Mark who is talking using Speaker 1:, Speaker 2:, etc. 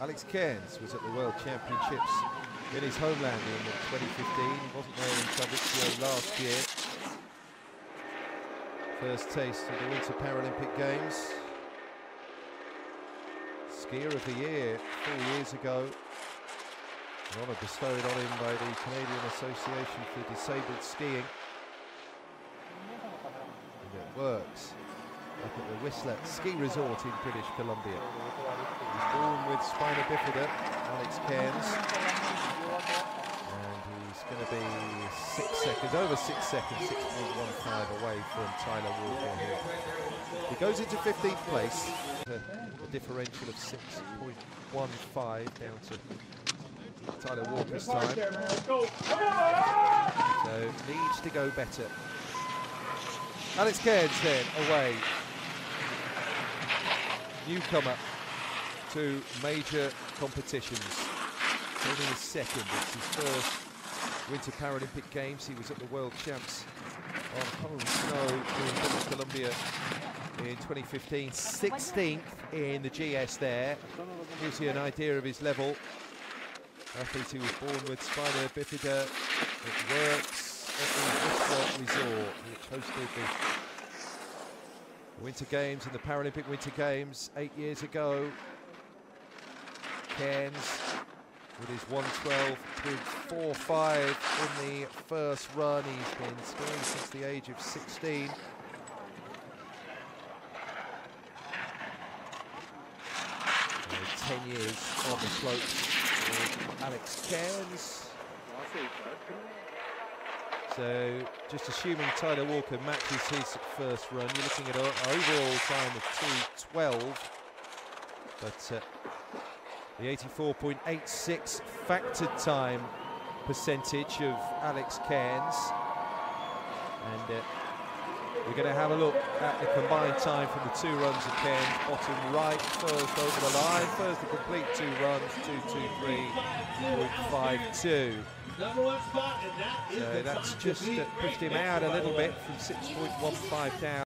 Speaker 1: Alex Cairns was at the World Championships in his homeland in 2015. He wasn't there in Tarvisio last year. First taste of the Winter Paralympic Games. Skier of the Year four years ago. An honour bestowed on him by the Canadian Association for Disabled Skiing. And it works up at the Whistler Ski Resort in British Columbia. He's born with spina bifida, Alex Cairns. And he's going to be six seconds, over six seconds, 6.15 away from Tyler Walker here. He goes into 15th place, a, a differential of 6.15 down to Tyler Walker's time. So needs to go better. Alex Cairns then away newcomer to major competitions. Only his second, it's his first Winter Paralympic Games. He was at the World Champs on home snow in British Columbia in 2015. 16th in the GS there. Gives you an idea of his level. Athlete who was born with spina bifida. It works at the Whistler Resort, which hosted the Winter Games and the Paralympic Winter Games eight years ago. Cairns with his 112.45 in the first run. He's been skiing since the age of 16. Uh, 10 years on the slopes with Alex Cairns. So just assuming Tyler Walker matches his first run, you're looking at an overall time of 2.12. But uh, the 84.86 factored time percentage of Alex Cairns. And uh, we're going to have a look at the combined time from the two runs of Cairns. Bottom right, first over the line, first to complete two runs, 2.23.52. So that's just uh, pushed him out a little bit from 6.15 down.